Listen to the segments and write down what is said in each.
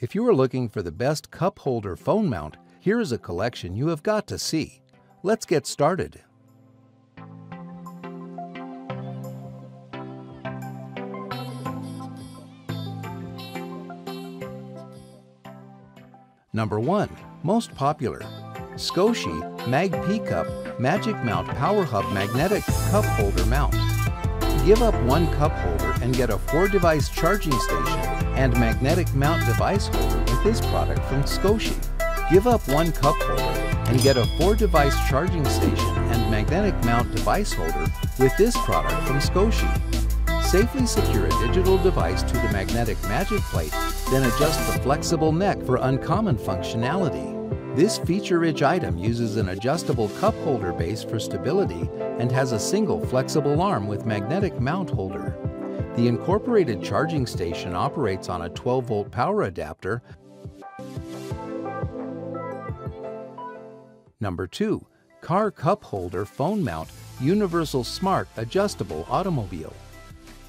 If you are looking for the best cup holder phone mount, here is a collection you have got to see. Let's get started. Number 1. Most popular Scosche Mag P Cup Magic Mount Power Hub Magnetic Cup Holder Mount. Give up one cup holder and get a 4-device charging station and magnetic mount device holder with this product from Scosche. Give up one cup holder and get a 4-device charging station and magnetic mount device holder with this product from Scosche. Safely secure a digital device to the magnetic magic plate, then adjust the flexible neck for uncommon functionality. This feature-rich item uses an adjustable cup holder base for stability and has a single flexible arm with magnetic mount holder. The incorporated charging station operates on a 12-volt power adapter. Number 2. Car Cup Holder Phone Mount Universal Smart Adjustable Automobile.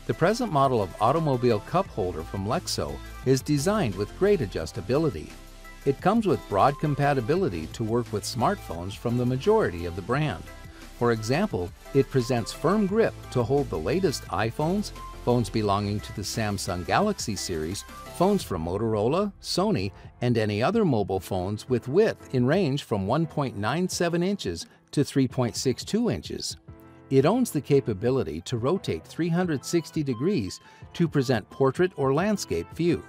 The present model of automobile cup holder from Lexo is designed with great adjustability. It comes with broad compatibility to work with smartphones from the majority of the brand. For example, it presents firm grip to hold the latest iPhones, phones belonging to the Samsung Galaxy series, phones from Motorola, Sony, and any other mobile phones with width in range from 1.97 inches to 3.62 inches. It owns the capability to rotate 360 degrees to present portrait or landscape view.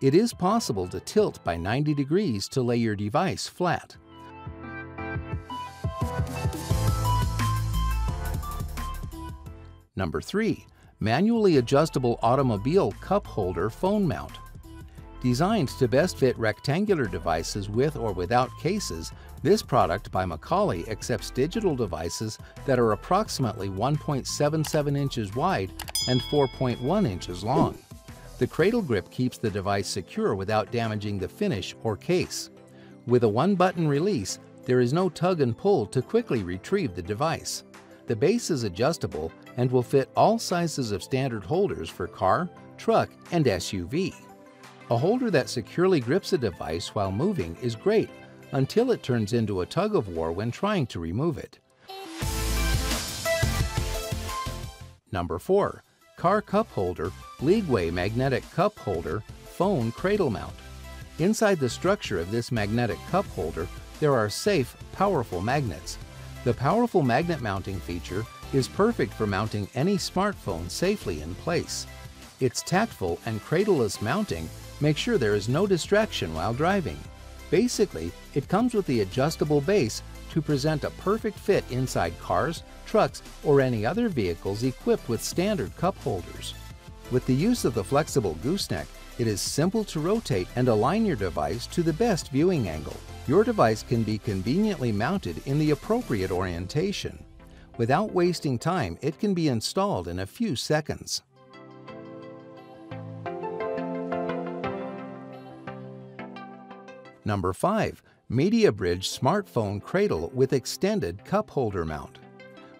It is possible to tilt by 90 degrees to lay your device flat. Number 3. Macally Adjustable Automobile Cup Holder Phone Mount. Designed to best fit rectangular devices with or without cases, this product by Macally accepts digital devices that are approximately 1.77 inches wide and 4.1 inches long. The cradle grip keeps the device secure without damaging the finish or case. With a one-button release, there is no tug and pull to quickly retrieve the device. The base is adjustable and will fit all sizes of standard holders for car, truck, and SUV. A holder that securely grips a device while moving is great until it turns into a tug of war when trying to remove it. Number 4. Car Cup Holder Leagway Magnetic Cup Holder Phone Cradle Mount. Inside the structure of this magnetic cup holder, there are safe, powerful magnets. The powerful magnet mounting feature is perfect for mounting any smartphone safely in place. Its tactful and cradleless mounting makes sure there is no distraction while driving. Basically, it comes with the adjustable base to present a perfect fit inside cars, trucks, or any other vehicles equipped with standard cup holders. With the use of the flexible gooseneck, it is simple to rotate and align your device to the best viewing angle. Your device can be conveniently mounted in the appropriate orientation. Without wasting time, it can be installed in a few seconds. Number 5. MediaBridge Smartphone Cradle with Extended Cup Holder Mount.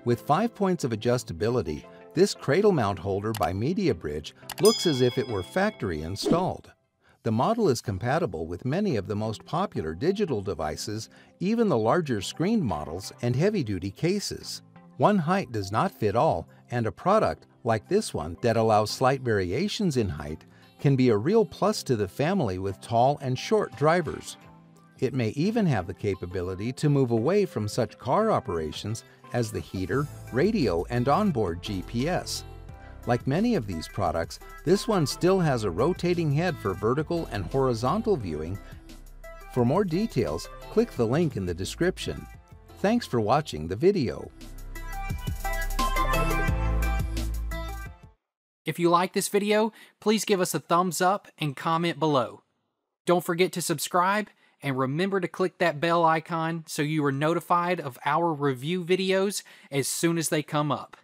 With 5 points of adjustability, this cradle mount holder by MediaBridge looks as if it were factory installed. The model is compatible with many of the most popular digital devices, even the larger screened models and heavy-duty cases. One height does not fit all, and a product like this one that allows slight variations in height can be a real plus to the family with tall and short drivers. It may even have the capability to move away from such car operations as the heater, radio, and onboard GPS. Like many of these products, this one still has a rotating head for vertical and horizontal viewing. For more details, click the link in the description. Thanks for watching the video. If you like this video, please give us a thumbs up and comment below. Don't forget to subscribe and remember to click that bell icon so you are notified of our review videos as soon as they come up.